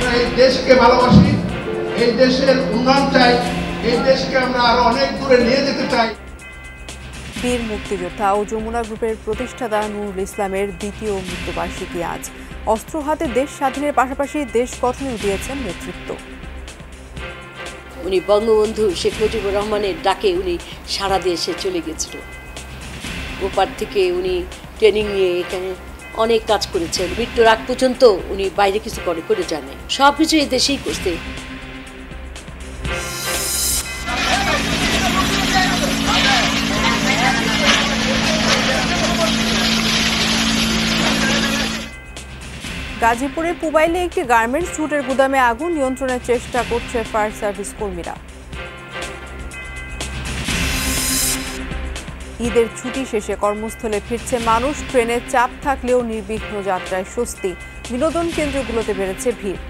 আমরা এই দেশকে ভালোবাসি এই দেশের উন্নয়ন চাই এই দেশকে আমরা আরও অনেক দূরে নিয়ে যেতে চাই। বীর মুক্তিযোদ্ধা ও যমুনা গ্রুপের প্রতিষ্ঠাতা নুরুল ইসলামের দ্বিতীয় মৃত্যুবার্ষিকী আজ। অস্ত্র হাতে দেশ স্বাধীনের পাশাপাশি দেশ গঠনেও দিয়েছেন নেতৃত্ব। উনি বঙ্গবন্ধু শেখ মুজিবুর রহমানের ডাকে উনি সারা দেশে চলে গেছিল। ওপার থেকে উনি ট্রেনিং নিয়ে এখানে অনেক কাজ করেছেন। মৃত্যুর আগ পর্যন্ত উনি বাইরে কিছু করে করে জানে সব কিছু এই দেশেই করতে গাজীপুরের পুবাইলে একটি গার্মেন্টস ছুটের গুদামে আগুন নিয়ন্ত্রণের চেষ্টা করছে ফায়ার সার্ভিস কর্মীরা। ঈদের ছুটি শেষে কর্মস্থলে ফিরছে মানুষ, ট্রেনে চাপ থাকলেও নির্বিঘ্ন যাত্রায় স্বস্তি। বিনোদন কেন্দ্রগুলোতে বেড়েছে ভিড়।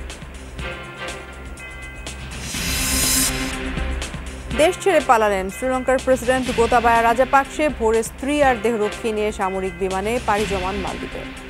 দেশ ছেড়ে পালালেন শ্রীলঙ্কার প্রেসিডেন্ট গোতাবায়া রাজাপাকসে, ভোরে স্ত্রী আর দেহরক্ষী নিয়ে সামরিক বিমানে পাড়ি জমান মালদ্বীপে।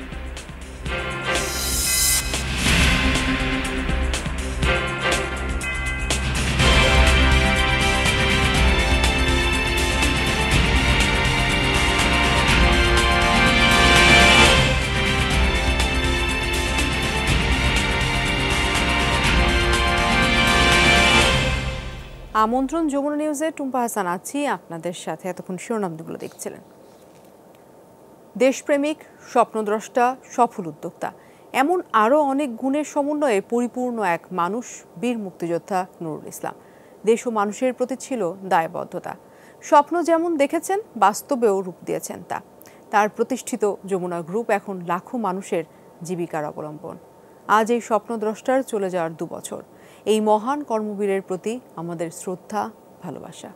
আমন্ত্রণ, যমুনা নিউজে টুম্পা হাসান আছি আপনাদের সাথে। এতক্ষণ শিরোনামগুলো দেখছিলেন। দেশপ্রেমিক, স্বপ্নদ্রষ্টা, সফল উদ্যোক্তা। এমন আরও অনেক গুণের সমন্বয়ে পরিপূর্ণ এক মানুষ, বীর মুক্তিযোদ্ধা নুরুল ইসলাম। দেশ ও মানুষের প্রতি ছিল দায়বদ্ধতা। স্বপ্ন যেমন দেখেছেন, বাস্তবেও রূপ দিয়েছেন তা। তার প্রতিষ্ঠিত যমুনা গ্রুপ এখন লাখো মানুষের জীবিকার অবলম্বন। আজ এই স্বপ্নদ্রষ্টার চলে যাওয়ার দু বছর। এই মহান কর্মবীরের প্রতি আমাদের শ্রদ্ধা ভালোবাসা।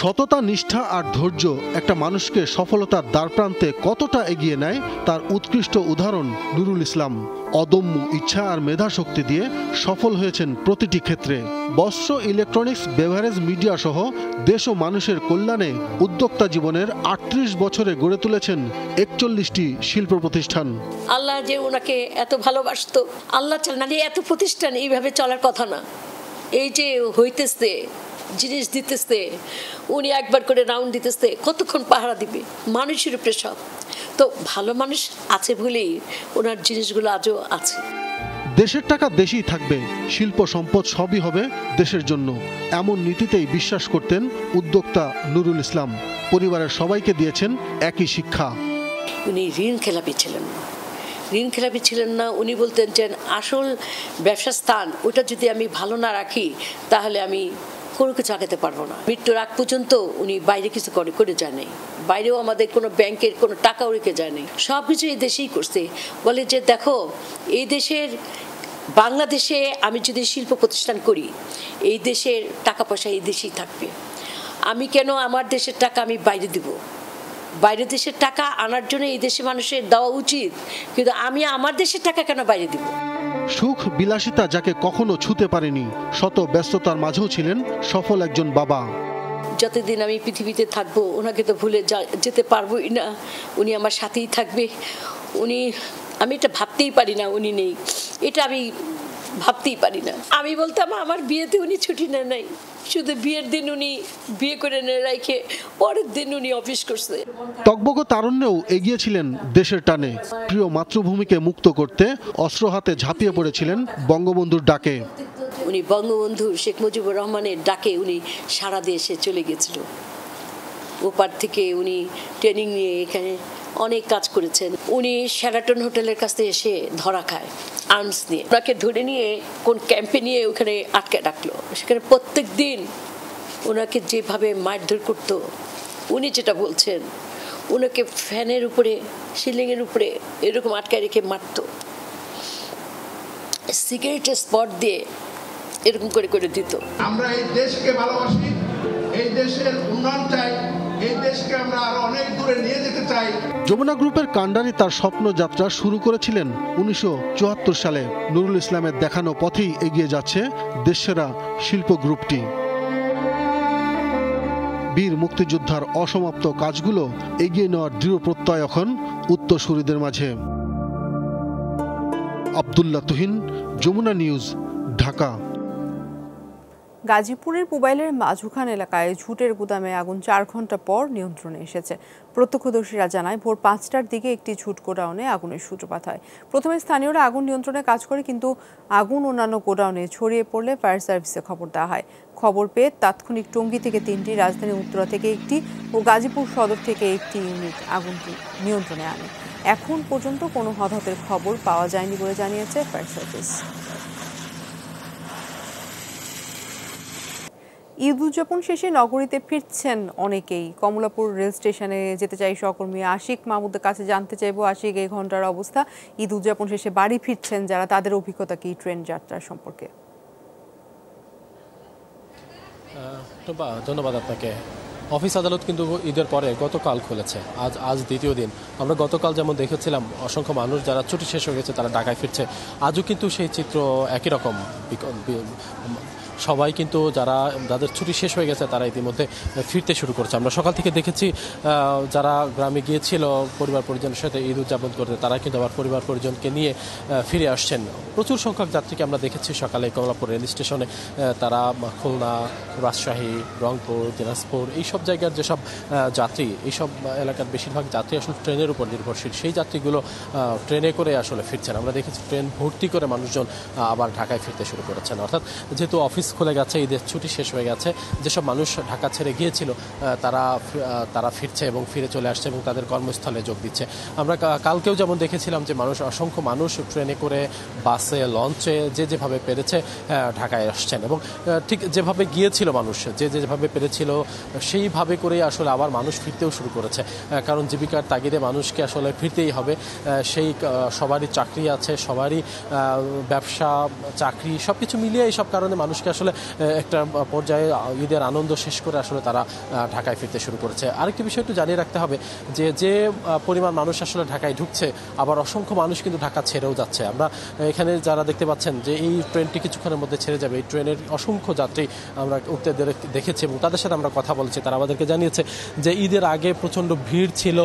সততা, নিষ্ঠা আর ধৈর্য একটা মানুষকে সফলতার দ্বারপ্রান্তে কতটা এগিয়ে নেয় তার উৎকৃষ্ট উদাহরণ নুরুল ইসলাম। অদম্য ইচ্ছা আর মেধা শক্তি দিয়ে সফল হয়েছেন প্রতিটি ক্ষেত্রে। বস্ত্র, ইলেকট্রনিক্স বেভারেজ মিডিয়া সহ দেশ ও মানুষের কল্যাণে উদ্যোক্তা জীবনের আটত্রিশ বছরে গড়ে তুলেছেন একচল্লিশটি শিল্প প্রতিষ্ঠান। আল্লাহ যে ওনাকে এত ভালোবাসত, আল্লাহ চাল না এত প্রতিষ্ঠান, এইভাবে চলার কথা না। এই যে হইতেছে জিনিস দিতেছে উনি একবার করে রাউন্ড দিতেছে কতক্ষণ পাহারা দিবে? মানুষের উপরে সব। তো ভালো মানুষ আছে বলেই ওনার জিনিসগুলো আজও আছে। দেশের টাকা দেশেই থাকবে শিল্প সম্পদ সবই হবে দেশের জন্য। এমন নীতিতেই বিশ্বাস করতেন উদ্যোক্তা নুরুল ইসলাম। পরিবারের সবাইকে দিয়েছেন একই শিক্ষা। উনি ঋণ খেলাপি ছিলেন ঋণ খেলাপি ছিলেন না উনি বলতেন যে আসল ব্যবসা স্থান ওটা যদি আমি ভালো না রাখি তাহলে আমি কোনো কিছু আগাতে পারব না। মৃত্যুর আগ পর্যন্ত উনি বাইরে কিছু করে করে যায় নাই। বাইরেও আমাদের কোনো ব্যাংকের কোনো টাকাও রেখে নাই। সব কিছু এই দেশেই করছে। বলে যে, দেখো, এই দেশের বাংলাদেশে আমি যদি শিল্প প্রতিষ্ঠান করি, এই দেশের টাকা পয়সা এই দেশেই থাকবে। আমি কেন আমার দেশের টাকা আমি বাইরে দিব? বাইরের দেশের টাকা আনার জন্য এই দেশে মানুষের দেওয়া উচিত। কিন্তু আমি আমার দেশের টাকা কেন বাইরে দিব? সুখ বিলাসিতা যাকে কখনো ছুতে পারেনি। শত ব্যস্ততার মাঝেও ছিলেন সফল একজন বাবা। যতদিন আমি পৃথিবীতে থাকব, ওনাকে তো ভুলে যেতে পারবোই না। উনি আমার সাথেই থাকবে। উনি আমি এটা ভাবতেই পারি না উনি নেই। এটা আমি ভাবতেই পারি না। আমি বলতাম আমার বিয়েতে উনি ছুটি নেন নাই। শুধু বিয়ের দিন উনি বিয়ে করে নিয়ে রেখে পরের দিন উনি অফিস করছে। টকবক তারণ্যেও এগিয়েছিলেন দেশের টানে। প্রিয় মাতৃভূমিকে মুক্ত করতে অস্ত্র হাতে ঝাঁপিয়ে পড়েছিলেন বঙ্গবন্ধুর ডাকে। উনি বঙ্গবন্ধু শেখ মুজিবুর রহমানের ডাকে উনি সারা দেশে চলে গেছিল। ওপার থেকে উনি ট্রেনিং নিয়ে এখানে অনেক কাজ করেছেন। উনি শ্যারাটন হোটেলের কাছে এসে ধরা খায় আর্মস নিয়ে। ওনাকে ধরে নিয়ে কোন ক্যাম্পে নিয়ে ওখানে আটকে রাখল। সেখানে প্রত্যেক দিন ওনাকে যেভাবে মারধর করতো, উনি যেটা বলছেন, ওনাকে ফ্যানের উপরে, সিলিংয়ের উপরে এরকম আটকায় রেখে মারতো। সিগারেটের স্পট দিয়ে এরকম করে করে দিত। আমরা এই দেশকে ভালোবাসি, এই দেশের উন্নয়ন চাই যমুনা গ্রুপের কাণ্ডারি তার স্বপ্ন যাত্রা শুরু করেছিলেন উনিশশো চুয়াত্তর সালে। নুরুল ইসলামের দেখানো পথেই এগিয়ে যাচ্ছে দেশসেরা শিল্প গ্রুপটি। বীর মুক্তিযোদ্ধার অসমাপ্ত কাজগুলো এগিয়ে নেওয়ার দৃঢ় প্রত্যয় এখন উত্তরসূরিদের মাঝে। আবদুল্লাহ তুহিন, যমুনা নিউজ, ঢাকা। গাজীপুরের পুবাইলের মাঝুখান এলাকায় ঝুটের গুদামে আগুন চার ঘণ্টা পর নিয়ন্ত্রণে এসেছে। প্রত্যক্ষদর্শীরা জানায়, ভোর পাঁচটার দিকে একটি ঝুট গোডাউনে আগুনের সূত্রপাত হয়। প্রথমে স্থানীয়রা আগুন নিয়ন্ত্রণে কাজ করে, কিন্তু আগুন অন্যান্য গোডাউনে ছড়িয়ে পড়লে ফায়ার সার্ভিসে খবর দেওয়া হয়। খবর পেয়ে তাৎক্ষণিক টঙ্গী থেকে তিনটি, রাজধানী উত্তরা থেকে একটি ও গাজীপুর সদর থেকে একটি ইউনিট আগুনটি নিয়ন্ত্রণে আনে। এখন পর্যন্ত কোনো হতাহতের খবর পাওয়া যায়নি বলে জানিয়েছে ফায়ার সার্ভিস। ঈদ উদযাপন শেষে নগরীতে ফিরছেন অনেকেই। কমলাপুর রেল স্টেশনে যেতে চাই সহকর্মী আশিক মাহমুদের কাছে জানতে চাইব, আশিক, এই ঘণ্টার অবস্থা। ঈদ উদযাপন শেষে বাড়ি ফিরছেন যারা, তাদের অভিজ্ঞতা কি ট্রেন যাত্রার সম্পর্কে? ধন্যবাদ আপনাকে। অফিস আদালত কিন্তু ঈদের পরে গতকাল খুলেছে। আজ আজ দ্বিতীয় দিন। আমরা গতকাল যেমন দেখেছিলাম, অসংখ্য মানুষ যারা ছুটি শেষ হয়ে গেছে, তারা ঢাকায় ফিরছে। আজও কিন্তু সেই চিত্র একই রকম সবাই কিন্তু যারা, যাদের ছুটি শেষ হয়ে গেছে, তারা ইতিমধ্যে ফিরতে শুরু করছে। আমরা সকাল থেকে দেখেছি যারা গ্রামে গিয়েছিল, পরিবার পরিজনের সাথে ঈদ উদযাপন করতে, তারা কিন্তু আবার পরিবার পরিজনকে নিয়ে ফিরে আসছেন। প্রচুর সংখ্যক যাত্রীকে আমরা দেখেছি সকালে কমলাপুর রেল স্টেশনে। তারা খুলনা, রাজশাহী, রংপুর, দিনাজপুর, এইসব জায়গার যেসব যাত্রী, এইসব এলাকার বেশিরভাগ যাত্রী আসলে ট্রেনের উপর নির্ভরশীল। সেই যাত্রীগুলো ট্রেনে করে আসলে ফিরছেন। আমরা দেখেছি ট্রেন ভর্তি করে মানুষজন আবার ঢাকায় ফিরতে শুরু করেছেন। অর্থাৎ যেহেতু অফিস খুলে গেছে, ঈদের ছুটি শেষ হয়ে গেছে। যেসব মানুষ ঢাকা ছেড়ে গিয়েছিল তারা তারা ফিরছে এবং ফিরে চলে আসছে এবং তাদের কর্মস্থলে যোগ দিচ্ছে। আমরা কালকেও যেমন দেখেছিলাম যে মানুষ, অসংখ্য মানুষ ট্রেনে করে বাসে, লঞ্চে যে যেভাবে পেরেছে ঢাকায় আসছেন এবং ঠিক যেভাবে গিয়েছিল মানুষ, যে যেভাবে পেরেছিল, সেইভাবে করেই আসলে আবার মানুষ ফিরতেও শুরু করেছে। কারণ জীবিকার তাগিদে মানুষকে আসলে ফিরতেই হবে। সেই সবারই চাকরি আছে, সবারই ব্যবসা, চাকরি সব কিছু মিলিয়ে এইসব কারণে মানুষকে আসলে একটা পর্যায়ে ঈদের আনন্দ শেষ করে আসলে তারা ঢাকায় ফিরতে শুরু করেছে। আরেকটি বিষয় একটু জানিয়ে রাখতে হবে যে যে পরিমাণ মানুষ আসলে ঢাকায় ঢুকছে, আবার অসংখ্য মানুষ কিন্তু ঢাকা ছেড়েও যাচ্ছে। আমরা এখানে যারা দেখতে পাচ্ছেন যে, এই ট্রেনটি কিছুক্ষণের মধ্যে ছেড়ে যাবে। এই ট্রেনের অসংখ্য যাত্রী আমরা উঠতে দেখেছি এবং তাদের সাথে আমরা কথা বলেছি। তারা আমাদেরকে জানিয়েছে যে, ঈদের আগে প্রচণ্ড ভিড় ছিল।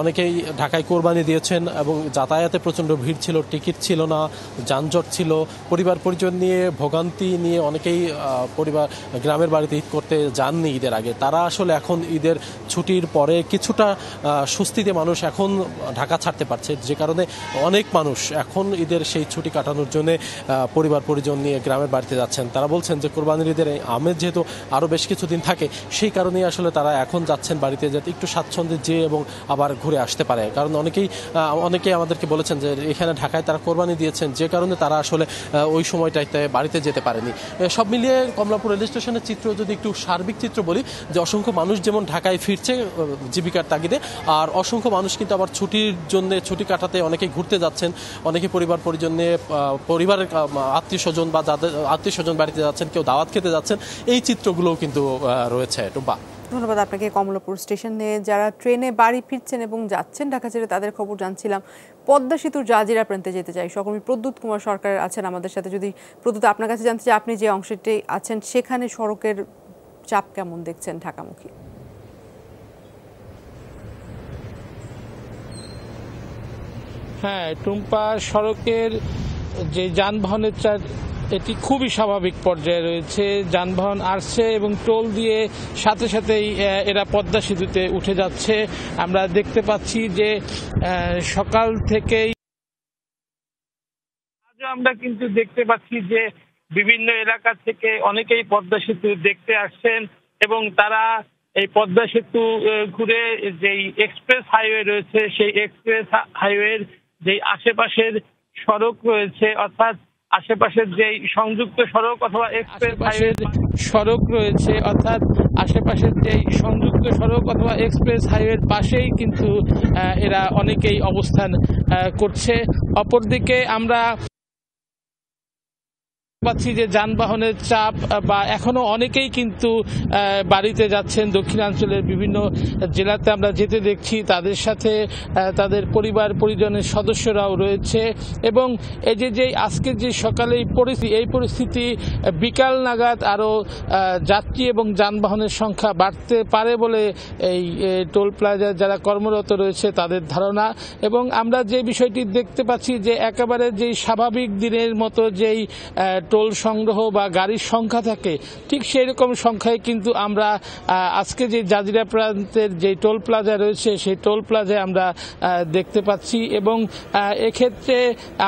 অনেকেই ঢাকায় কোরবানি দিয়েছেন এবং যাতায়াতে প্রচণ্ড ভিড় ছিল। টিকিট ছিল না, যানজট ছিল। পরিবার পরিজন নিয়ে, ভোগান্তি নিয়ে অনেকেই পরিবার, গ্রামের বাড়িতে ঈদ করতে যাননি ঈদের আগে। তারা আসলে এখন ঈদের ছুটির পরে কিছুটা স্বস্তিতে মানুষ এখন ঢাকা ছাড়তে পারছে। যে কারণে অনেক মানুষ এখন ঈদের সেই ছুটি কাটানোর জন্য পরিবার, পরিজন নিয়ে গ্রামের বাড়িতে যাচ্ছেন। তারা বলছেন যে, কোরবানির ঈদের আমেজ যেহেতু আরও বেশ কিছুদিন থাকে, সেই কারণেই আসলে তারা এখন যাচ্ছেন বাড়িতে যাতে একটু স্বাচ্ছন্দ্যে যেয়ে এবং আবার ঘুরে আসতে পারে। কারণ অনেকেই অনেকেই আমাদেরকে বলেছেন যে, এখানে ঢাকায় তারা কোরবানি দিয়েছেন। যে কারণে তারা আসলে ওই সময়টাতে বাড়িতে যেতে পারেনি। সব মিলিয়ে কমলাপুর রেল স্টেশনের চিত্র যদি একটু সার্বিক চিত্র বলি, যে অসংখ্য মানুষ যেমন ঢাকায় ফিরছে জীবিকার তাগিদে, আর অসংখ্য মানুষ কিন্তু আবার ছুটির জন্য, ছুটি কাটাতে অনেকে ঘুরতে যাচ্ছেন, অনেকে পরিবার পরিজন পরিবারের আত্মীয় স্বজন বা যাদের আত্মীয় স্বজন বাড়িতে যাচ্ছেন, কেউ দাওয়াত খেতে যাচ্ছেন, এই চিত্রগুলোও কিন্তু রয়েছে, টুম্পা। ধন্যবাদ আপনাকে কমলাপুর স্টেশনে। যারা ট্রেনে বাড়ি ফিরছেন এবং যাচ্ছেন ঢাকা ছেড়ে, তাদের খবর জানছিলাম। পদ্মা সেতুর জাজিরা প্রান্তে যেতে চাই। সকর্মী প্রদ্যুৎ কুমার সরকার আছেন আমাদের সাথে। যদি প্রদ্যুৎ আপনার কাছে জানতে চাই আপনি যে অংশটি আছেন, সেখানে সড়কের চাপ কেমন দেখছেন ঢাকামুখী? হ্যাঁ টুম্পা সড়কের যে যানবাহনের এটি খুবই স্বাভাবিক পর্যায়ে রয়েছে। যানবাহন আসছে এবং টোল দিয়ে সাথে সাথেই এরা পদ্মা সেতুতে উঠে যাচ্ছে। আমরা দেখতে পাচ্ছি যে সকাল থেকেই আজও আমরা কিন্তু দেখতে পাচ্ছি যে বিভিন্ন এলাকা থেকে অনেকেই পদ্মা সেতু দেখতে আসছেন এবং তারা এই পদ্মা সেতু ঘুরে যেই এক্সপ্রেস হাইওয়ে রয়েছে, সেই এক্সপ্রেস হাইওয়ের যেই আশেপাশের সড়ক রয়েছে, অর্থাৎ আশেপাশের যেই সংযুক্ত সড়ক অথবা এক্সপ্রেস হাইওয়ে সড়ক রয়েছে অর্থাৎ আশেপাশের যেই সংযুক্ত সড়ক অথবা এক্সপ্রেস হাইওয়ের পাশেই কিন্তু আহ, এরা অনেকেই অবস্থান করছে। অপরদিকে আমরা পাচ্ছি যে যানবাহনের চাপ বা এখনও অনেকেই কিন্তু বাড়িতে যাচ্ছেন, দক্ষিণাঞ্চলের বিভিন্ন জেলাতে আমরা যেতে দেখছি, তাদের সাথে তাদের পরিবার, পরিজনের সদস্যরাও রয়েছে। এবং এই যে যে আজকে যে সকালে পরিস্থিতি, এই পরিস্থিতি, বিকাল নাগাদ আরও যাত্রী এবং যানবাহনের সংখ্যা বাড়তে পারে বলে এই টোল প্লাজায় যারা কর্মরত রয়েছে তাদের ধারণা। এবং আমরা যে বিষয়টি দেখতে পাচ্ছি যে, একেবারে যেই স্বাভাবিক দিনের মতো যেই টোল সংগ্রহ বা গাড়ির সংখ্যা থাকে, ঠিক সেই রকম সংখ্যায় কিন্তু আমরা আজকে যে জাজিরা প্রান্তের যে টোল প্লাজা রয়েছে, সেই টোল প্লাজায় আমরা দেখতে পাচ্ছি এবং এক্ষেত্রে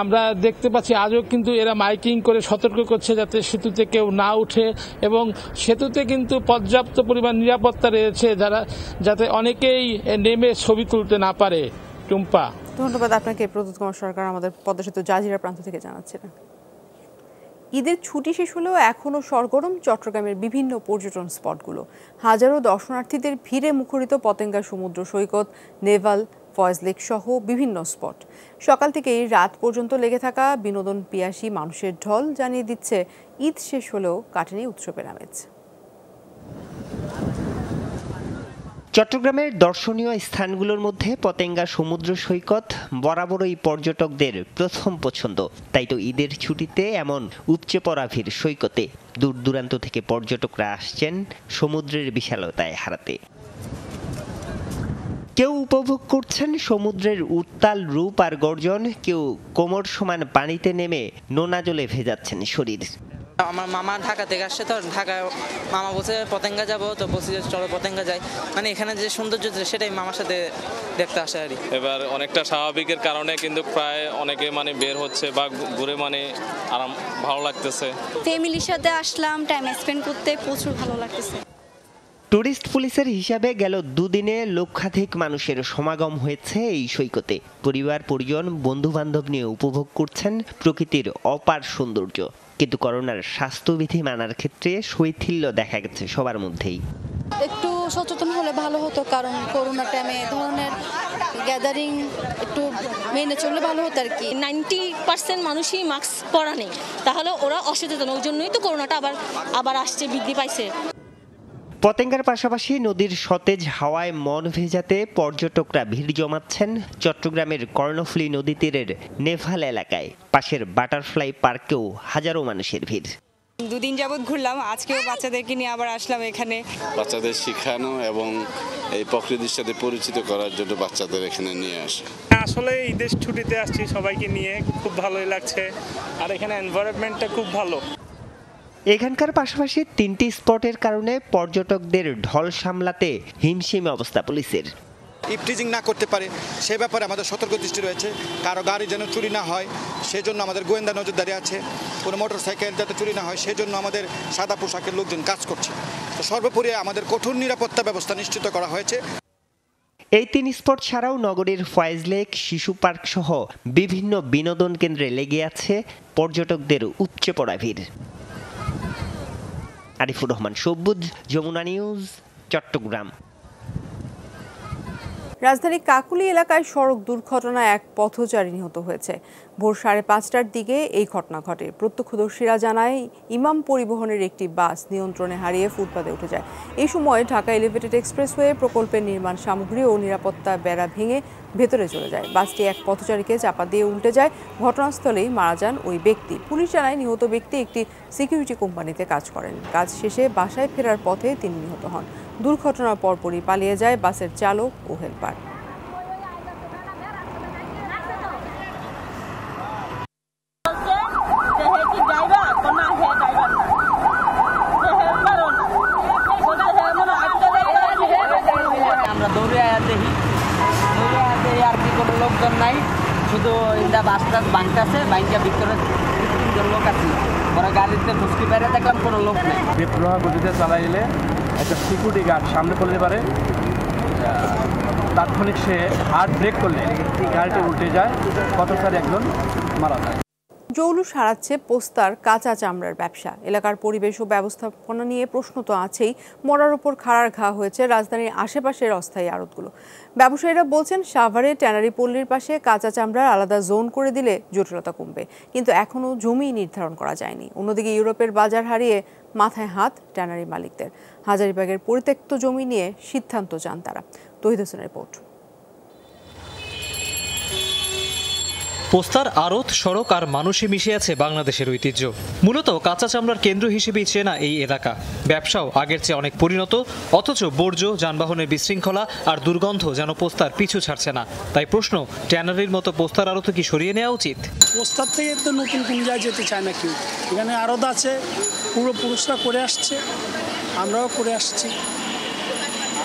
আমরা দেখতে পাচ্ছি আজও কিন্তু এরা মাইকিং করে সতর্ক করছে যাতে সেতুতে কেউ না উঠে এবং সেতুতে কিন্তু পর্যাপ্ত পরিমাণ নিরাপত্তা রয়েছে যারা, যাতে অনেকেই নেমে ছবি তুলতে না পারে। টুম্পা। ধন্যবাদ আপনাকে, প্রদ্যুৎ কুমার সরকার আমাদের পদ্মা সেতু জাজিরা প্রান্ত থেকে জানাচ্ছিলেন। ঈদের ছুটি শেষ হলেও এখনও সরগরম চট্টগ্রামের বিভিন্ন পর্যটন স্পটগুলো। হাজারো দর্শনার্থীদের ভিড়ে মুখরিত পতেঙ্গা সমুদ্র সৈকত, নেভাল, ফয়েজ লেক সহ বিভিন্ন স্পট। সকাল থেকেই রাত পর্যন্ত লেগে থাকা বিনোদন পিয়াসী মানুষের ঢল জানিয়ে দিচ্ছে, ঈদ শেষ হলেও কাটেনি উৎসবের আমেজ। চট্টগ্রামের দর্শনীয় স্থানগুলোর মধ্যে পতেঙ্গা সমুদ্র সৈকত বরাবরই পর্যটকদের প্রথম পছন্দ। তাই তো ঈদের ছুটিতে এমন উপচে পড়া ভিড় সৈকতে দূর দূরান্ত থেকে পর্যটকরা আসছেন সমুদ্রের বিশালতায় হারাতে। কেউ উপভোগ করছেন সমুদ্রের উত্তাল রূপ আর গর্জন, কেউ কোমর সমান পানিতে নেমে নোনা জলে ভেজাচ্ছেন শরীর। আমার মামা ঢাকা থেকে আসছে তো ঢাকায় মামা বলছে পতেঙ্গা যাব। তো বলছি যে চলো পতেঙ্গা যাই। মানে এখানে যে সৌন্দর্য সেটাই মামার সাথে দেখতে আসে আর এবার অনেকটা স্বাভাবিকের কারণে কিন্তু প্রায় অনেকে মানে বের হচ্ছে বা ঘুরে মানে আরাম ভালো লাগতেছে। ফ্যামিলির সাথে আসলাম টাইম স্পেন্ড করতে প্রচুর ভালো লাগতেছে। টুরিস্ট পুলিশের হিসাবে গেল দুদিনে লক্ষাধিক মানুষের সমাগম হয়েছে এই সৈকতে। পরিবার পরিজন বন্ধু বান্ধব নিয়ে উপভোগ করছেন প্রকৃতির অপার সৌন্দর্য। কিন্তু করোনার স্বাস্থ্যবিধি মানার ক্ষেত্রে শৈথিল্য দেখা গেছে সবার মধ্যেই। একটু সচেতন হলে ভালো হতো কারণ করোনা টাইমে এ ধরনের গ্যাদারিং একটু মেনে চললে ভালো হতো আর কি। নাইনটি পার্সেন্ট মানুষই মাস্ক পরা নেই। তাহলে ওরা অসচেতন ওই জন্যই তো করোনাটা আবার আবার আসছে বৃদ্ধি পাইছে। পতেঙ্গার পাশাপাশি নদীর সতেজ হাওয়ায় মন ভেজাতে পর্যটকরা ভিড় জমাচ্ছেন চট্টগ্রামের কর্ণফুলী নদী তীরের নেভাল এলাকায়। পাশের বাটারফ্লাই পার্কেও হাজারো মানুষের ভিড়। দুদিন যাবৎ ঘুরলাম আজকেও বাচ্চাদেরকে নিয়ে আবার আসলাম এখানে। বাচ্চাদের শেখানো এবং এই প্রকৃতির সাথে পরিচিত করার জন্য বাচ্চাদের এখানে নিয়ে আসে। আসলে এই দেশ ছুটিতে আসছি সবাইকে নিয়ে খুব ভালোই লাগছে। আর এখানে এনভায়রনমেন্টটা খুব ভালো। এখানকার পাশাপাশি তিনটি স্পটের কারণে পর্যটকদের ঢল সামলাতে হিমশিম অবস্থা পুলিশের। ইফটিজিং না করতে পারে সে ব্যাপারে আমাদের সতর্ক দৃষ্টি রয়েছে। কারও গাড়ি যেন চুরি না হয় সেজন্য আমাদের গোয়েন্দা নজরদারি আছে। কোনো মোটর সাইকেল যাতে চুরি না হয় সেজন্য আমাদের সাদা পোশাকের লোকজন কাজ করছে। তো সর্বোপরি আমাদের কঠোর নিরাপত্তা ব্যবস্থা নিশ্চিত করা হয়েছে। এই তিন স্পট ছাড়াও নগরীর ফয়েজ লেক শিশু পার্ক সহ বিভিন্ন বিনোদন কেন্দ্রে লেগে আছে পর্যটকদের উপচে পড়া ভিড়। আরিফুর রহমান সবুজ, যমুনা নিউজ, চট্টগ্রাম। রাজধানীর কাকুলি এলাকায় সড়ক দুর্ঘটনায় এক পথচারী নিহত হয়েছে। ভোর সাড়ে পাঁচটার দিকে এই ঘটনা ঘটে। প্রত্যক্ষদর্শীরা জানায়, ইমাম পরিবহনের একটি বাস নিয়ন্ত্রণে হারিয়ে ফুটপাতে উঠে যায়। এই সময় ঢাকা এলিভেটেড এক্সপ্রেসওয়ে প্রকল্পের নির্মাণ সামগ্রী ও নিরাপত্তা বেড়া ভেঙে ভেতরে চলে যায়। বাসটি এক পথচারীকে চাপা দিয়ে উল্টে যায়। ঘটনাস্থলেই মারা যান ওই ব্যক্তি। পুলিশ জানায় নিহত ব্যক্তি একটি সিকিউরিটি কোম্পানিতে কাজ করেন। কাজ শেষে বাসায় ফেরার পথে তিনি নিহত হন। দুর্ঘটনার পরপরই পালিয়ে যায় বাসের চালক ও হেলপার আমরা দৌড়ে আয়া দেখি দৌড়ে আয়া দেখি আর কি কোনো লোকজন নাই। শুধু এটা বাস টাস বাংকাছে বাইকটা ভিতরে তিনজন লোক আছে। ওরা গাড়িতে মুসকি বাইরে দেখলাম, কোনো লোক নেই। বিপ্লব গতিতে চালাইলে একটা সিকিউরিটি গার্ড সামনে পড়তে পারে। তাৎক্ষণিক সে হার্ড ব্রেক করলে গাড়িটি উল্টে যায়, পথচারী একজন মারা যায়। জৌলুস সারাচ্ছে পোস্তার কাঁচা চামড়ার ব্যবসা। এলাকার পরিবেশ ও ব্যবস্থাপনা নিয়ে প্রশ্ন তো আছেই। মরার ওপর খাড়ার ঘা হয়েছে রাজধানীর আশেপাশের অস্থায়ী আড়তগুলো। ব্যবসায়ীরা বলছেন, সাভারে ট্যানারি পল্লীর পাশে কাঁচা চামড়ার আলাদা জোন করে দিলে জটিলতা কমবে। কিন্তু এখনও জমি নির্ধারণ করা যায়নি। অন্যদিকে ইউরোপের বাজার হারিয়ে মাথায় হাত ট্যানারি মালিকদের। হাজারিবাগের পরিত্যক্ত জমি নিয়ে সিদ্ধান্ত চান তারা। তহিদ হোসেনের রিপোর্ট। পোস্তার আড়ত, সড়ক আর মানুষে মিশে আছে বাংলাদেশের ঐতিহ্য। মূলত কাঁচা চামড়ার কেন্দ্র হিসেবেই চেনা এই এলাকা। ব্যবসাও আগের চেয়ে অনেক পরিণত, অথচ বর্জ্য, যানবাহনের বিশৃঙ্খলা আর দুর্গন্ধ যেন পোস্তার পিছু ছাড়ছে না। তাই প্রশ্ন, ট্যানারির মতো পোস্তার আড়ত কি সরিয়ে নেওয়া উচিত? পোস্টার থেকে তো নতুন কোন জায়গায় যেতে চায় না কেউ। এখানে আরদ আছে পূর্বপুরুষরা করে আসছে, আমরাও করে আসছি।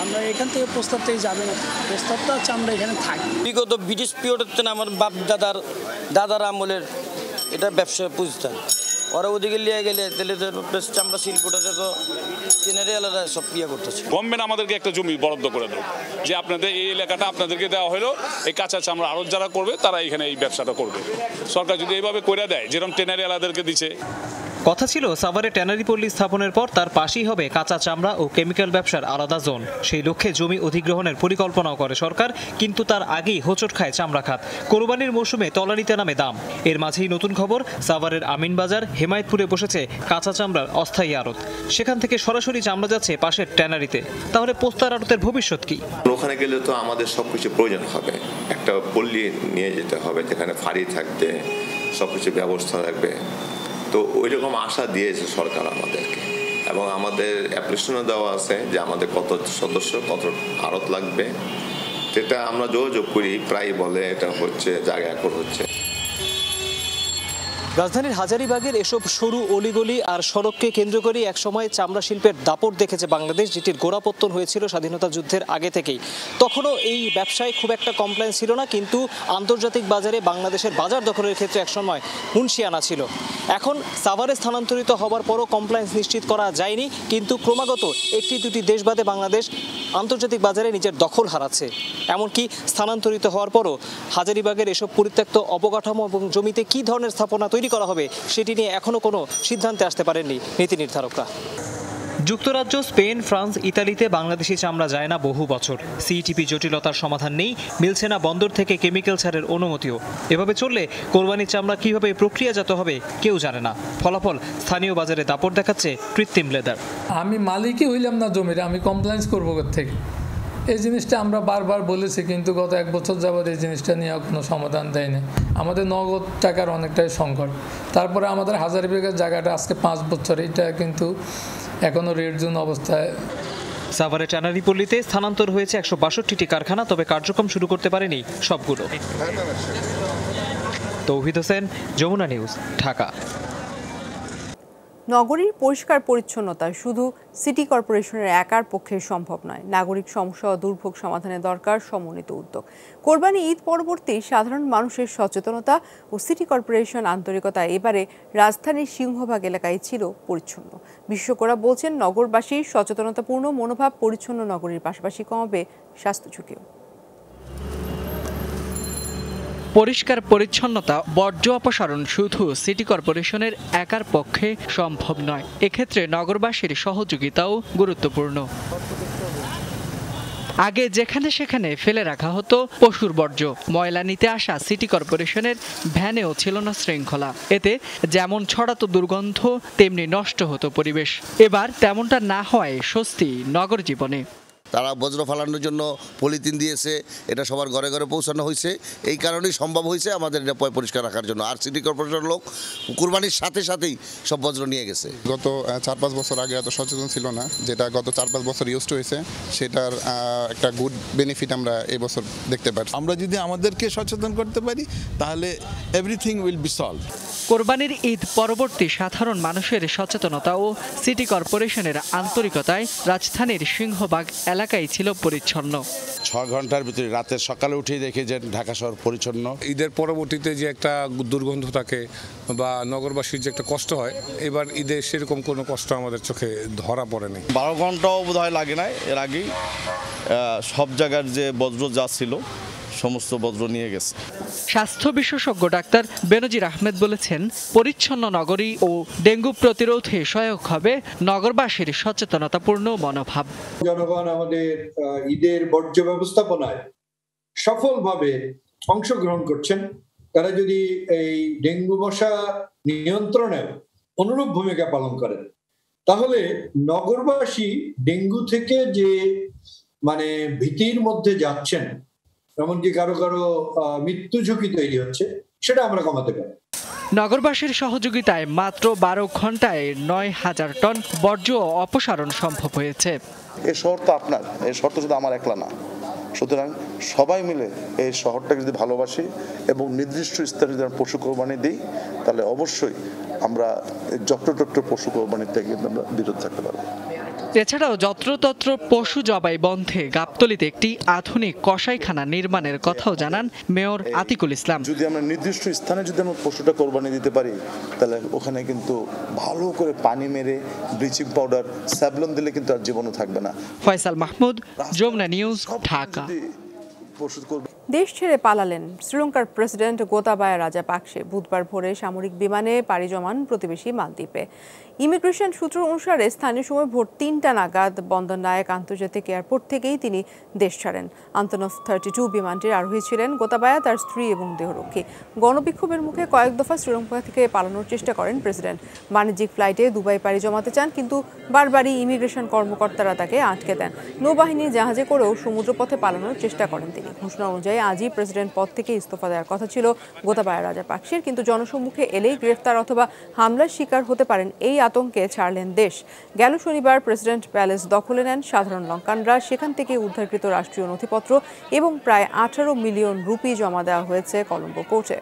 আমরা এখান থেকে প্রস্তাব থেকে যাবে। না প্রস্তাবটা হচ্ছে আমরা এখানে থাকি। বিগত ব্রিটিশ পিরিয়ডের থেকে আমার বাপ দাদার দাদার আমলের এটা ব্যবসা প্রতিষ্ঠান। ওরা ওদিকে নিয়ে গেলে তাহলে চামড়া শিল্পটাতে তো চেনারি আলাদা সব ইয়ে করতেছে। গভর্নমেন্ট আমাদেরকে একটা জমি বরাদ্দ করে দেবো। যে আপনাদের এই এলাকাটা আপনাদেরকে দেওয়া হলো এই কাঁচা চামড়া আরও যারা করবে তারা এখানে এই ব্যবসাটা করবে। সরকার যদি এইভাবে করে দেয় যেরকম টেনারি আলাদেরকে দিচ্ছে কথা ছিল সাভারে ট্যানারি পল্লী স্থাপনের পর তার পাশেই হবে কাঁচা চামড়া ও কেমিক্যাল ব্যবসার আলাদা জোন। সেই লক্ষ্যে জমি অধিগ্রহণের পরিকল্পনাও করে সরকার, কিন্তু তার আগেই হোঁচট খায় চামড়া খাত। কোরবানির মৌসুমে তলানিতে নামে দাম। এর মাঝেই নতুন খবর, সাভারের আমিনবাজার হেমায়তপুরে বসেছে কাঁচা চামড়ার অস্থায়ী আড়ত। সেখান থেকে সরাসরি চামড়া যাচ্ছে পাশের ট্যানারিতে তাহলে পোস্তার আড়তের ভবিষ্যৎ কি? ওখানে গেলে তো আমাদের সব কিছু প্রয়োজন হবে। একটা পল্লী নিয়ে যেতে হবে, যেখানে ফাঁড়ি থাকবে সব কিছু ব্যবস্থা থাকবে। তো ওই রকম আশা দিয়েছে সরকার আমাদেরকে। এবং আমাদের অ্যাপ্লিকেশনও দেওয়া আছে যে আমাদের কত সদস্য, কত আড়ত লাগবে। যেটা আমরা যোগাযোগ করি, প্রায় বলে এটা হচ্ছে, জায়গা এখন হচ্ছে। রাজধানীর হাজারিবাগের এসব সরু অলিগলি আর সড়ককে কেন্দ্র করে একসময় চামড়া শিল্পের দাপট দেখেছে বাংলাদেশ, যেটির গোড়াপত্তন হয়েছিল স্বাধীনতা যুদ্ধের আগে থেকেই। তখনও এই ব্যবসায় খুব একটা কমপ্লেন ছিল না, কিন্তু আন্তর্জাতিক বাজারে বাংলাদেশের বাজার দখলের ক্ষেত্রে একসময় হুঁশিয়ানা ছিল। এখন সাভারে স্থানান্তরিত হবার পরও কমপ্লায়েন্স নিশ্চিত করা যায়নি, কিন্তু ক্রমাগত একটি দুটি দেশ বাদে বাংলাদেশ আন্তর্জাতিক বাজারে নিজের দখল হারাচ্ছে। এমনকি স্থানান্তরিত হওয়ার পরও হাজারিবাগের এসব পরিত্যক্ত অবকাঠামো এবং জমিতে কী ধরনের স্থাপনা তৈরি করা হবে সেটি নিয়ে এখনও কোনো সিদ্ধান্তে আসতে পারেননি নীতি নির্ধারকরা। যুক্তরাজ্য স্পেন ফ্রান্স ইতালিতে বাংলাদেশি চামড়া যায় না বহু বছর। সিইটিপি জটিলতার সমাধান নেই মিলছে না বন্দর থেকে কেমিক্যাল ছাড়ের অনুমতিও। এভাবে চললে কোরবানির চামড়া কীভাবে প্রক্রিয়াজাত হবে কেউ জানে না। ফলাফল স্থানীয় বাজারে দাপট দেখাচ্ছে কৃত্রিম লেদার। আমি মালিকই হইলাম না জমির আমি কমপ্লেন্স করব থেকে এই জিনিসটা আমরা বারবার বলেছি, কিন্তু গত এক বছর যাবৎ এই জিনিসটা নিয়ে কোনো সমাধান দেয়নি। আমাদের নগদ টাকার অনেকটাই সংকট। তারপরে আমাদের হাজার বিঘার জায়গাটা আজকে পাঁচ বছর, এটা কিন্তু এখনও রেড জোন অবস্থায়। সাভারে ট্যানারি পল্লীতে স্থানান্তর হয়েছে একশো বাষট্টিটি কারখানা, তবে কার্যক্রম শুরু করতে পারেনি সবগুলো। তৌহিদ হোসেন, যমুনা নিউজ, ঢাকা। নগরীর পরিষ্কার পরিচ্ছন্নতা শুধু সিটি কর্পোরেশনের একার পক্ষে সম্ভব নয়। নাগরিক সমস্যা ও দুর্ভোগ সমাধানে দরকার সমন্বিত উদ্যোগ। কোরবানি ঈদ পরবর্তী সাধারণ মানুষের সচেতনতা ও সিটি কর্পোরেশন আন্তরিকতা এবারে রাজধানীর সিংহভাগ এলাকায় ছিল পরিচ্ছন্ন। বিশেষজ্ঞরা বলছেন নগরবাসীর সচেতনতাপূর্ণ, মনোভাব পরিচ্ছন্ন নগরীর পাশাপাশি কমাবে স্বাস্থ্য ঝুঁকিও। পরিষ্কার পরিচ্ছন্নতা, বর্জ্য অপসারণ শুধু সিটি কর্পোরেশনের একার পক্ষে সম্ভব নয়। এক্ষেত্রে নগরবাসীর সহযোগিতাও গুরুত্বপূর্ণ। আগে যেখানে সেখানে ফেলে রাখা হতো পশুর বর্জ্য। ময়লা নিতে আসা সিটি কর্পোরেশনের ভ্যানেও ছিল না শৃঙ্খলা। এতে যেমন ছড়াতো দুর্গন্ধ, তেমনি নষ্ট হতো পরিবেশ। এবার তেমনটা না হওয়ায় স্বস্তি নগর জীবনে। তারা বজ্র ফালানোর জন্য পলিথিন দিয়েছে এটা সবার ঘরে ঘরে পৌঁছানো হয়েছে। এই কারণেই সম্ভব হয়েছে আমাদের এটা পয় পরিষ্কার রাখার জন্য। আর সিটি কর্পোরেশনের লোক কুরবানির সাথে সাথেই সব বজ্র নিয়ে গেছে। গত চার পাঁচ বছর আগে এত সচেতন ছিল না যেটা গত চার পাঁচ বছর ইউজ হয়েছে সেটার একটা গুড বেনিফিট আমরা এই বছর দেখতে পাচ্ছি। আমরা যদি আমাদেরকে সচেতন করতে পারি তাহলে এভরিথিং উইল বি সলভ কোরবানির ঈদ পরবর্তী সাধারণ মানুষের সচেতনতা ও সিটি কর্পোরেশনের আন্তরিকতায় রাজধানীর সিংহবাগ এলাকায় ছিল পরিচ্ছন্ন। ছ ঘণ্টার ভিতরে রাতের সকালে উঠে দেখে যে ঢাকা শহর পরিচ্ছন্ন। ঈদের পরবর্তীতে যে একটা দুর্গন্ধ থাকে বা নগরবাসীর যে একটা কষ্ট হয় এবার ঈদে সেরকম কোনো কষ্ট আমাদের চোখে ধরা পড়েনি বারো ঘন্টাও বোধ হয় লাগে না এর আগেই সব জায়গার যে বজ্র যা ছিল সমস্ত বজ্র নিয়ে গেছে। স্বাস্থ্য বিশেষজ্ঞ ডাক্তার বেনজির আহমেদ বলেছেন পরিচ্ছন্ন নগরী ও ডেঙ্গু প্রতিরোধে সহায়ক হবে নগরবাসীর সচেতনতাপূর্ণ মনোভাব। জনগণ আমাদের আহ, ঈদের বর্জ্য ব্যবস্থাপনায় সফলভাবে অংশগ্রহণ করছেন। তারা যদি এই ডেঙ্গু মশা নিয়ন্ত্রণে অনুরূপ ভূমিকা পালন করেন তাহলে নগরবাসী ডেঙ্গু থেকে যে মানে ভীতির মধ্যে যাচ্ছেন এমনকি কারও কারও মৃত্যু ঝুঁকি তৈরি হচ্ছে সেটা আমরা কমাতে পারি। নগরবাসীর সহযোগিতায় মাত্র বারো ঘন্টায় নয় হাজার টন বর্জ্য অপসারণ সম্ভব হয়েছে। এই শহর তো আপনার এই শহর তো শুধু আমার একলা না। সুতরাং সবাই মিলে এই শহরটাকে যদি ভালোবাসি এবং নির্দিষ্ট স্থানে যদি আমরা পশু কোরবানি দিই তাহলে অবশ্যই আমরা যত্রতত্র পশু কোরবানির থেকে কিন্তু আমরা বিরত থাকতে পারব। এছাড়াও যত্রতত্র পশু জবাই বন্ধে গাবতলিতে একটি আধুনিক কসাইখানা নির্মাণের কথাও জানান মেয়র আতিকুল ইসলাম। যদি আমরা নির্দিষ্ট স্থানে যদি আমরা পশুটা কোরবানি দিতে পারি তাহলে ওখানে কিন্তু ভালো করে পানি মেরে ব্লিচিং পাউডার স্যাবলন দিলে কিন্তু আর জীবনও থাকবে না। ফয়সাল মাহমুদ যমুনা নিউজ ঢাকা। পশু দেশ ছেড়ে পালালেন। শ্রীলঙ্কার প্রেসিডেন্ট গোতাবায়া রাজা পাকসে বুধবার ভোরে সামরিক বিমানে পাড়ি জমান প্রতিবেশী মালদ্বীপে। ইমিগ্রেশন সূত্র অনুসারে স্থানীয় সময় ভোর তিনটা নাগাদ বন্দর নায়ক আন্তর্জাতিক এয়ারপোর্ট থেকেই তিনি দেশ ছাড়েন। আন্তনফ থার্টি টু বিমানটির আরোহী ছিলেন গোতাবায়া, তার স্ত্রী এবং দেহরক্ষী। গণবিক্ষোভের মুখে কয়েক দফা শ্রীলঙ্কা থেকে পালানোর চেষ্টা করেন প্রেসিডেন্ট। বাণিজ্যিক ফ্লাইটে দুবাই পাড়ি জমাতে চান, কিন্তু বারবারই ইমিগ্রেশন কর্মকর্তারা তাকে আটকে দেন। নৌবাহিনী জাহাজে করেও সমুদ্রপথে পালানোর চেষ্টা করেন তিনি। ঘোষণা অনুযায়ী আজই প্রেসিডেন্ট পদ থেকে ইস্তফা দেওয়ার কথা ছিল গোতাবায়া রাজা পাকশির কিন্তু জনসম্মুখে এলেই গ্রেফতার অথবা হামলার শিকার হতে পারেন এই আতঙ্কে ছাড়লেন দেশ। গেল শনিবার প্রেসিডেন্ট প্যালেস দখলে নেন সাধারণ লঙ্কানরা। সেখান থেকে উদ্ধারকৃত রাষ্ট্রীয় নথিপত্র এবং প্রায় আঠারো মিলিয়ন রুপি জমা দেওয়া হয়েছে কলম্বো কোর্টে।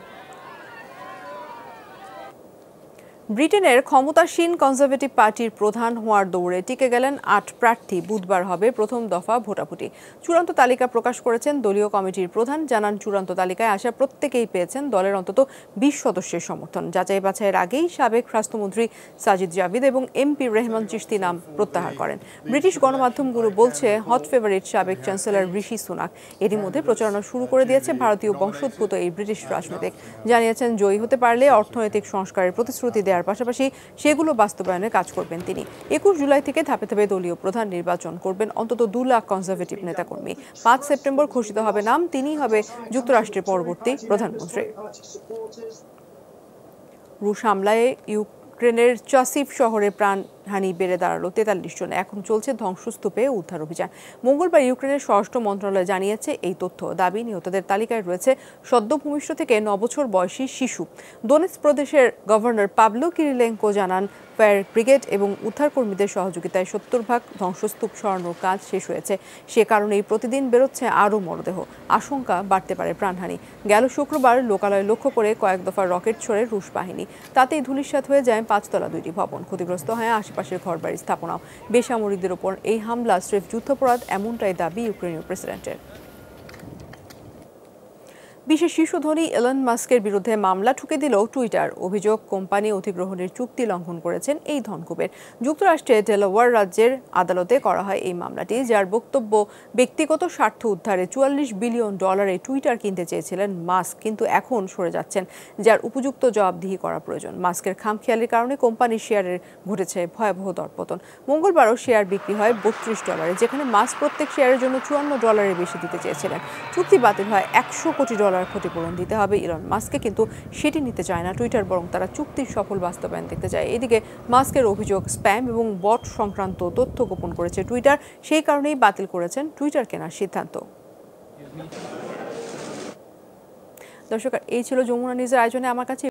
ব্রিটেনের ক্ষমতাসীন কনজারভেটিভ পার্টির প্রধান হওয়ার দৌড়ে টিকে গেলেন আট প্রার্থী। বুধবার হবে প্রথম দফা ভোটাভুটি। চূড়ান্ত তালিকা প্রকাশ করেছেন দলীয় কমিটির প্রধান। জানান, চূড়ান্ত তালিকায় আসা প্রত্যেকেই পেয়েছেন দলের অন্তত বিশ সদস্যের সমর্থন। যাচাই বাছাইয়ের আগেই সাবেক স্বাস্থ্যমন্ত্রী সাজিদ জাভিদ এবং এমপি রেহমান চিশতি নাম প্রত্যাহার করেন। ব্রিটিশ গণমাধ্যমগুলো বলছে, হট ফেভারিট সাবেক চ্যান্সেলর ঋষি সুনাক। এরই মধ্যে প্রচারণা শুরু করে দিয়েছে ভারতীয় বংশোদ্ভূত এই ব্রিটিশ রাজনৈতিক। জানিয়েছেন, জয়ী হতে পারলে অর্থনৈতিক সংস্কারের প্রতিশ্রুতি দেওয়ার পাশাপাশি সেগুলো বাস্তবায়নের কাজ করবেন তিনি। একুশ জুলাই থেকে ধাপে ধাপে দলীয় প্রধান নির্বাচন করবেন অন্তত দু লাখ কনজারভেটিভ নেতাকর্মী। পাঁচ সেপ্টেম্বর ঘোষিত হবে নাম তিনি হবে যুক্তরাষ্ট্রের পরবর্তী প্রধানমন্ত্রী। রুশ হামলায় ইউক্রেনের চাসিফ শহরে প্রাণহানি বেড়ে দাঁড়াল তেতাল্লিশ জন। এখন চলছে ধ্বংসস্তূপে উদ্ধার অভিযান। মঙ্গলবার ইউক্রেনের স্বরাষ্ট্র মন্ত্রণালয় জানিয়েছে এই তথ্য। দাবি, নিহতদের তালিকায় রয়েছে সদ্য ভূমিষ্ঠ থেকে নবছর বয়সী শিশু। দোনেৎস প্রদেশের গভর্নর পাবলো কিরিলেঙ্কো জানান, ফায়ার ব্রিগেড এবং উদ্ধারকর্মীদের সহযোগিতায় সত্তর ভাগ ধ্বংসস্তূপ সরানোর কাজ শেষ হয়েছে। সে কারণেই প্রতিদিন বেরোচ্ছে আরও মরদেহ। আশঙ্কা বাড়তে পারে প্রাণহানি। গেল শুক্রবার লোকালয় লক্ষ্য করে কয়েক দফা রকেট ছড়ে রুশ বাহিনী। তাতেই ধূলিসাৎ হয়ে যায় পাঁচতলা দুইটি ভবন। ক্ষতিগ্রস্ত হয় আশেপাশের ঘরবাড়ি স্থাপনাও। বেসামরিকদের ওপর এই হামলা স্রেফ যুদ্ধাপরাধ এমনটাই দাবি ইউক্রেনীয় প্রেসিডেন্টের। বিশেষ শীর্ষ ধনী এলন মাস্কের বিরুদ্ধে মামলা ঠুকে দিল টুইটার অভিযোগ কোম্পানি অধিগ্রহণের চুক্তি লঙ্ঘন করেছেন এই ধনকুবের। যুক্তরাষ্ট্রের ডেলাওয়ার রাজ্যের আদালতে করা হয় এই মামলাটি, যার বক্তব্য ব্যক্তিগত স্বার্থ উদ্ধারে চুয়াল্লিশ বিলিয়ন ডলারে টুইটার কিনতে চেয়েছিলেন মাস্ক কিন্তু এখন সরে যাচ্ছেন, যার উপযুক্ত জবাবদিহি করা প্রয়োজন। মাস্কের খামখেয়ালির কারণে কোম্পানির শেয়ারের ঘটেছে ভয়াবহ দরপতন। মঙ্গলবারও শেয়ার বিক্রি হয় বত্রিশ ডলারে, যেখানে মাস্ক প্রত্যেক শেয়ারের জন্য চুয়ান্ন ডলারের বেশি দিতে চেয়েছিলেন। চুক্তি বাতিল হয় একশো কোটি ডলার ক্ষতিপূরণ দিতে হবে। ইলন মাস্ককে কিন্তু সেটি নিতে চায় না টুইটার, বরং তারা চুক্তির সফল বাস্তবায়ন দেখতে চায়। এদিকে মাস্কের অভিযোগ স্প্যাম এবং বট সংক্রান্ত তথ্য গোপন করেছে টুইটার। সেই কারণেই বাতিল করেছেন টুইটার কেনার সিদ্ধান্ত। দর্শক, এই ছিল যমুনা নিউজের আয়োজনে। আমার কাছে